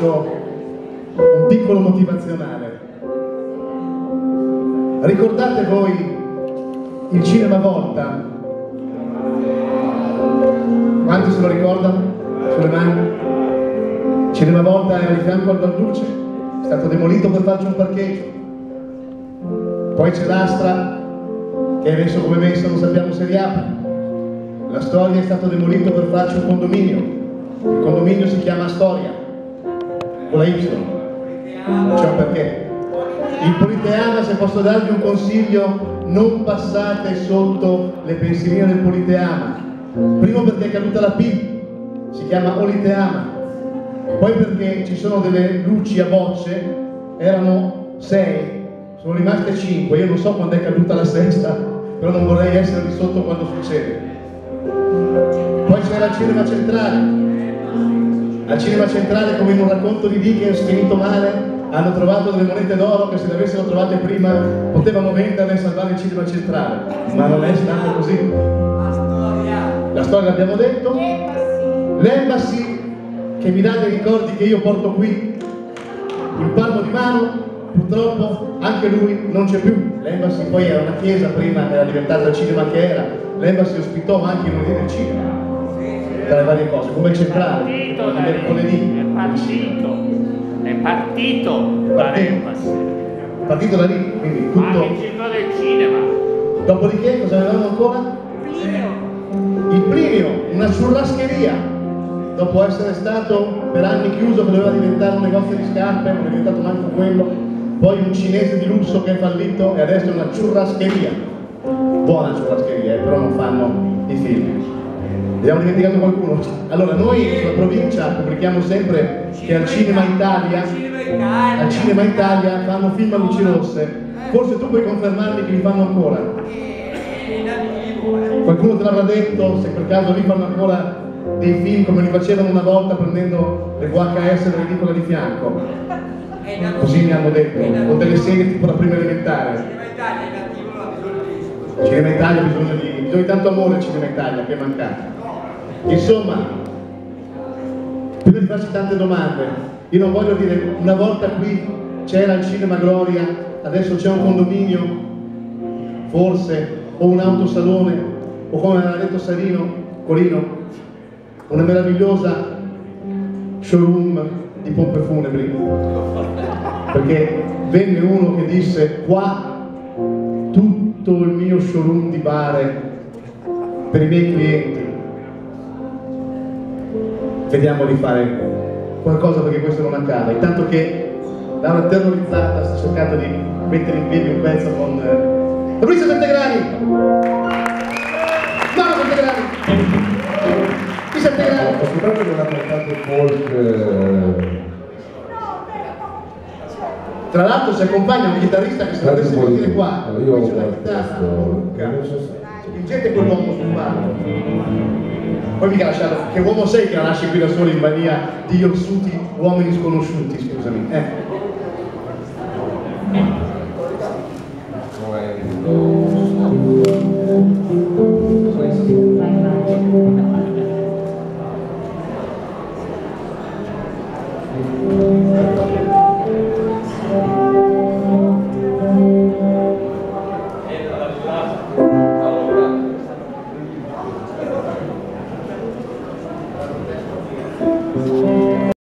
faccio un piccolo motivazionale. Ricordate voi il cinema Volta? Quanti se lo ricordano? Sulle mani? Il cinema Volta era di fianco al Valduce, è stato demolito per farci un parcheggio. Poi c'è l'Astra, che è messo come messo, non sappiamo se riapre. La storia è stato demolito per farci un condominio. Il condominio si chiama Storia, con la Y. C'è un perché. Il Politeama, se posso darvi un consiglio, non passate sotto le pensiline del Politeama. Primo perché è caduta la P, si chiama Oliteama. Poi perché ci sono delle luci a bocce, erano sei, sono rimaste cinque. Io non so quando è caduta la sesta, però non vorrei essere lì sotto quando succede. Poi c'era il cinema centrale. Al cinema centrale, come in un racconto di Dickens finito male, hanno trovato delle monete d'oro che se le avessero trovate prima potevano venderle e salvare il cinema centrale. Ma non è stato così. La storia l'abbiamo detto. L'Embassy che mi dà dei ricordi che io porto qui in palmo di mano, purtroppo anche lui non c'è più. L'Embassy poi era una chiesa, prima era diventata il cinema che era. L'Embassy ospitò anche i lunedì del cinema, tra le varie cose, come centrale, da lì, mercoledì. è partito, è partito Partito. dall'Embassy. Partito da lì, quindi tutto. ciclo del cinema. Dopodiché cosa avevamo ancora? Il Plinio, una churrascheria, dopo essere stato per anni chiuso che doveva diventare un negozio di scarpe, non è diventato manco quello, poi un cinese di lusso che è fallito e adesso è una churrascheria. Buona churrascheria, eh, però non fanno i film. Abbiamo dimenticato qualcuno? Allora, noi sulla provincia pubblichiamo sempre che al Cinema Italia, al Cinema Italia fanno film a luci rosse. Forse tu puoi confermarmi che li fanno ancora. Qualcuno te l'avrà detto, se per caso lì fanno ancora dei film come li facevano una volta prendendo le VHS dell'edicola di fianco. Così mi hanno detto, o delle serie tipo la prima elementare. Cinema Italia ha bisogno di, bisogno di tanto amore Cinema Italia che è mancato. Insomma, prima di farci tante domande, io non voglio dire una volta qui c'era il Cinema Gloria, adesso c'è un condominio, forse, o un autosalone, o come aveva detto Salino, Colino, una meravigliosa showroom di pompe funebri. Perché venne uno che disse qua tutto il mio showroom di bare per i miei clienti. Vediamo di fare qualcosa perché questo non accada. Intanto che Laura terrorizzata sta cercando di mettere in piedi un pezzo con eh, Fabrizio Santegrani! Mauro Santegrani! Chi Santegrani? Ho scoperto che una cantante folk eh, Tra l'altro si accompagna un chitarrista che Grande dovesse venire politico. qua, Io ho questo- Luca. non so se- Fingete quell'uomo stufato. Poi mica lasciarlo, che uomo sei che la lasci qui da solo in balia di ossuti uomini sconosciuti, scusami. Eh. Thank